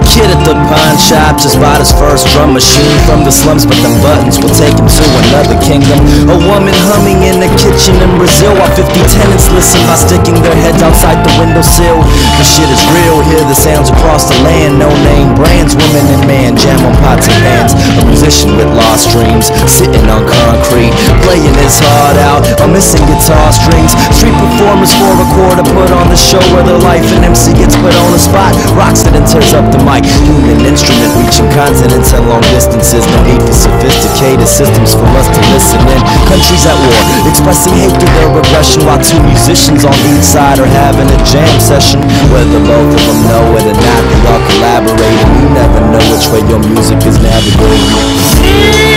kid at the pawn shop just bought his first drum machine from the slums, but the buttons will take him to another kingdom. A woman humming in the kitchen in Brazil while 50 tenants listen by sticking their heads outside the windowsill. The shit is real, hear the sounds across the land. No name brands, women and man jam on pots and pans. A musician with lost dreams, sitting on concrete, playing his heart out on missing guitar strings. Street performers for a quarter put on the show where their life spot. Rocks it and tears up the mic. Human instrument reaching continents and long distances. No need for sophisticated systems for us to listen in. Countries at war, expressing hate through their aggression while two musicians on each side are having a jam session. Whether both of them know it or not, they all collaborating. You never know which way your music is navigating.